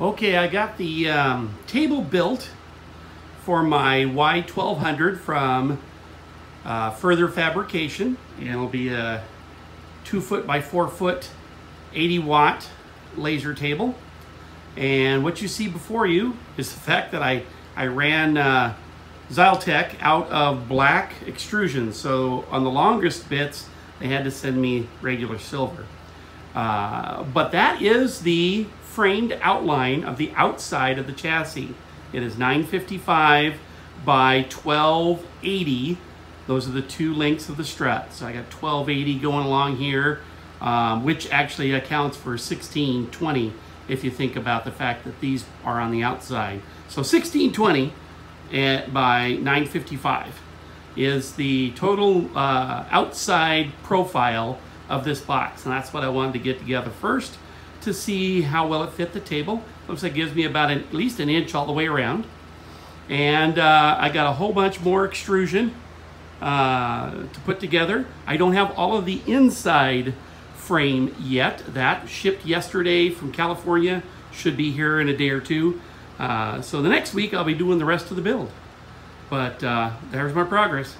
Okay, I got the um, table built for my Y1200 from uh, Further Fabrication. And it'll be a two foot by four foot, 80 watt laser table. And what you see before you is the fact that I, I ran uh, out of black extrusion. So on the longest bits, they had to send me regular silver. Uh, but that is the framed outline of the outside of the chassis. It is 955 by 1280. Those are the two lengths of the strut. So I got 1280 going along here, um, which actually accounts for 1620 if you think about the fact that these are on the outside. So 1620 at, by 955 is the total uh, outside profile of this box. And that's what I wanted to get together first to see how well it fit the table. Looks like it gives me about an, at least an inch all the way around. And uh, I got a whole bunch more extrusion uh, to put together. I don't have all of the inside frame yet. That shipped yesterday from California. Should be here in a day or two. Uh, so the next week I'll be doing the rest of the build. But uh, there's my progress.